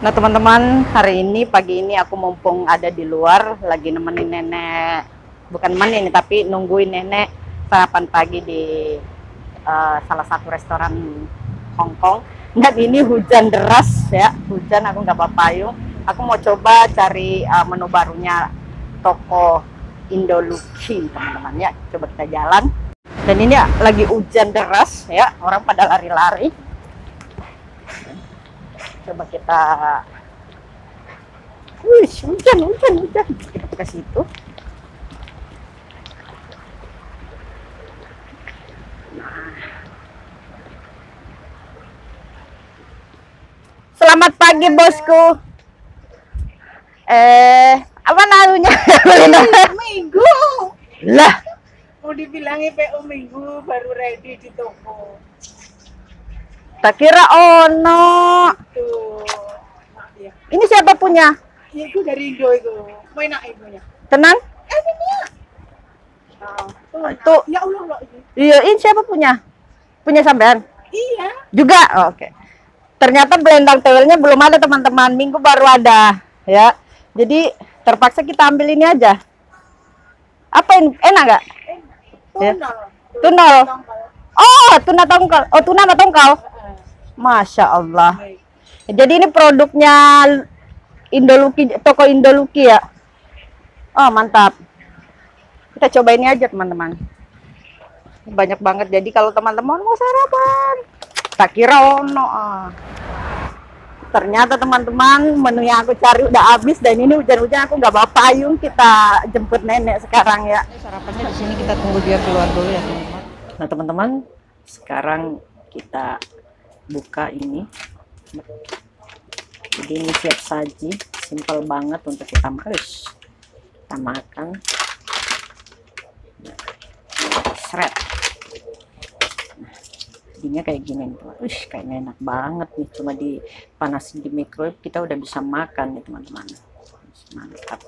Nah teman-teman hari ini pagi ini aku mumpung ada di luar lagi nemenin nenek bukan nemenin tapi nungguin nenek sarapan pagi di uh, salah satu restoran Hong Kong. Dan ini hujan deras ya hujan aku nggak bawa payung. Aku mau coba cari uh, menu barunya toko Indoluki teman-teman ya. Coba kita jalan. Dan ini lagi hujan deras ya orang pada lari-lari coba kita Wih, hujan, hujan, hujan. Kita ke situ. Selamat pagi, bosku. Eh, apa namanya? minggu lah, mau dibilangi PO minggu baru ready di toko tak kira ono. tuh ya Ini siapa punya? ya itu dari Indo itu mau enak ibunya Tenan? eh ini ya oh, tuh, Itu ya Allah loh ini iya, ini siapa punya? Punya sampean? iya Juga. Oh, Oke. Ternyata belendang tewelnya belum ada teman-teman. Minggu baru ada, ya. Jadi terpaksa kita ambil ini aja. Apa ini? Enak nggak? Ya. tuna Tunol. tongkol Oh, tuna tongkol. Oh, tuna sama tongkol. Masya Allah. Baik. Jadi ini produknya Indoluki, toko Indoluki ya. Oh, mantap. Kita coba ini aja, teman-teman. Banyak banget. Jadi kalau teman-teman mau sarapan, tak kira ono. ah. Ternyata teman-teman menu yang aku cari udah habis dan ini hujan-hujan aku nggak bawa payung. Kita jemput nenek sekarang ya. Sarapannya di sini kita tunggu dia keluar dulu ya, teman-teman. Nah, teman-teman, sekarang kita buka ini. Jadi ini siap saji simple banget untuk kita makan. Kita makan. Seret. Nah, jadinya kayak gini Wih, kayaknya enak banget nih. Cuma dipanasin di microwave kita udah bisa makan nih teman-teman. Mantap.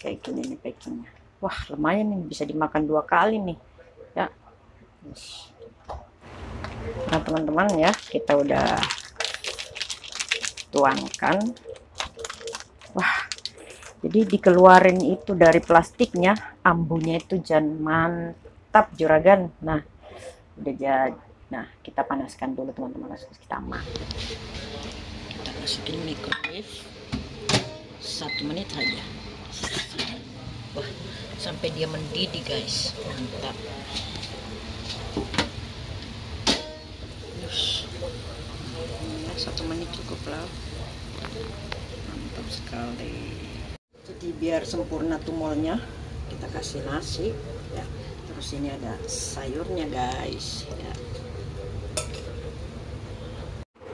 Kayak gini nih packingnya. Wah lumayan nih bisa dimakan dua kali nih. Ya. Wih. Nah teman-teman ya kita udah tuangkan. Wah jadi dikeluarin itu dari plastiknya ambunya itu jangan mantap juragan. Nah udah jadi nah kita panaskan dulu teman-teman langsung kita makan kita masukin microwave. Satu menit saja wah sampai dia mendidih guys. Mantap satu menit cukup lah. Mantap sekali. Jadi biar sempurna tumolnya kita kasih nasi ya. Terus ini ada sayurnya guys ya.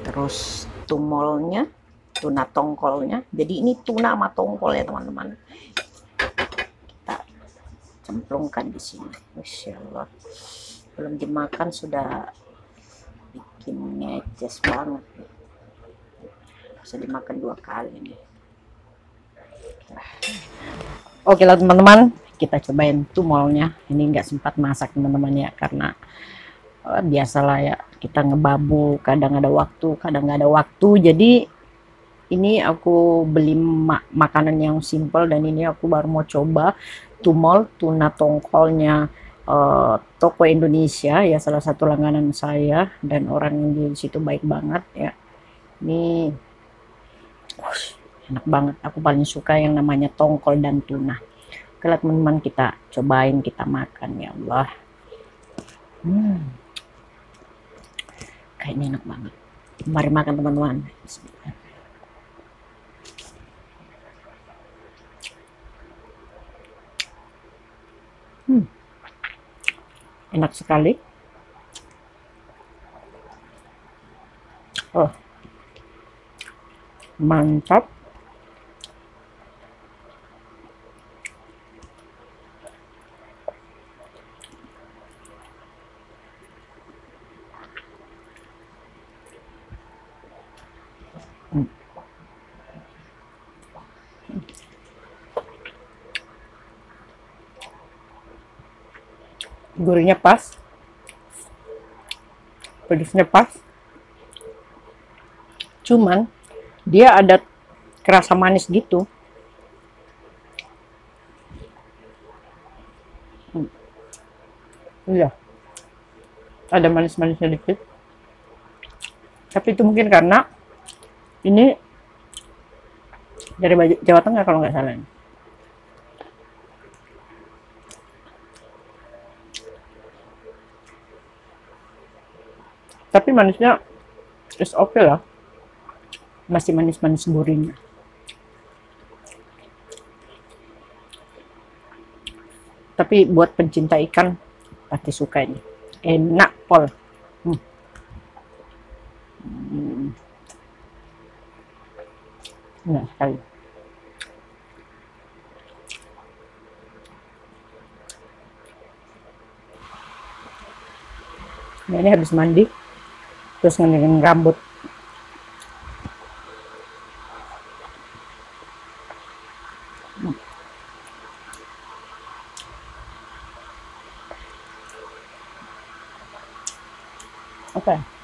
Terus tumolnya tuna tongkolnya. Jadi ini tuna sama tongkol ya teman-teman. Kita cemplungkan di sini. Masya Allah. Belum dimakan sudah bikin ngeces banget bisa dimakan dua kali nih. Oke lah teman-teman. Kita cobain tumolnya. Ini nggak sempat masak teman-teman ya karena eh, biasalah ya kita ngebabu. Kadang ada waktu kadang nggak ada waktu. Jadi ini aku beli ma- makanan yang simple dan ini aku baru mau coba. Tumol tuna tongkolnya eh, toko Indonesia ya salah satu langganan saya dan orang di situ baik banget ya. Ini enak banget. Aku paling suka yang namanya tongkol dan tuna. Kalau teman-teman kita cobain kita makan ya Allah. Hmm. kayaknya enak banget. Mari makan teman-teman enak sekali oh mantap Hmm. Gurihnya pas pedasnya pas cuman dia ada kerasa manis gitu. Hmm. Iya. Ada manis-manisnya dikit. Tapi itu mungkin karena ini dari Jawa Tengah kalau nggak salah. Tapi manisnya is oke okay lah. Masih manis-manis gurihnya. Tapi buat pencinta ikan pasti suka ini. Enak pol. Hmm. Hmm. Enak sekali. Nah, ini habis mandi terus ngelilingin rambut Oke. Okay.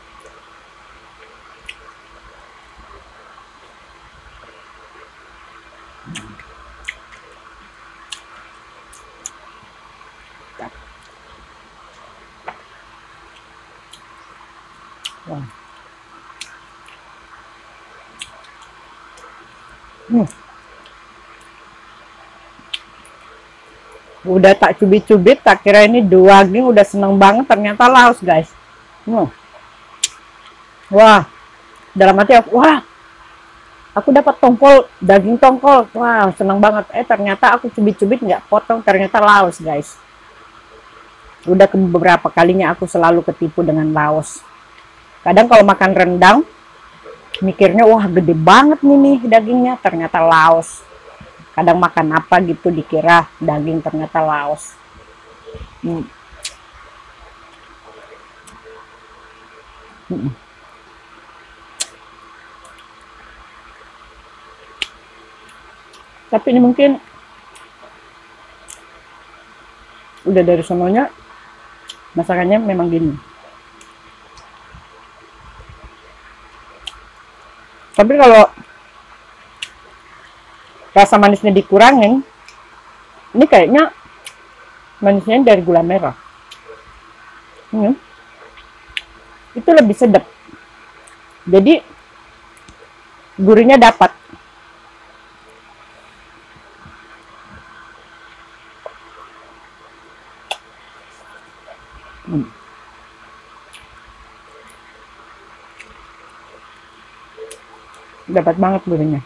Hmm. Udah tak cubit-cubit, tak kira ini daging udah seneng banget, ternyata laos guys. Hmm. Wah, dalam hati aku, wah, aku dapat tongkol, daging tongkol, wah seneng banget. Eh ternyata aku cubit-cubit nggak potong, ternyata laos guys. Udah beberapa kalinya aku selalu ketipu dengan laos kadang kalau makan rendang mikirnya wah gede banget nih nih dagingnya ternyata laos kadang makan apa gitu dikira daging ternyata laos hmm. Hmm. tapi ini mungkin udah dari sononya masakannya memang gini tapi kalau rasa manisnya dikurangin ini kayaknya manisnya dari gula merah. Hmm. itu lebih sedap. Jadi gurihnya dapat dapat banget gurihnya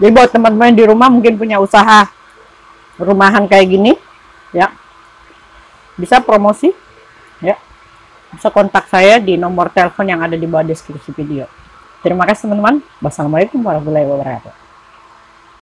Jadi buat teman-teman di rumah mungkin punya usaha rumahan kayak gini, ya bisa promosi, ya bisa kontak saya di nomor telepon yang ada di bawah deskripsi video. Terima kasih teman-teman. Wassalamualaikum warahmatullahi wabarakatuh.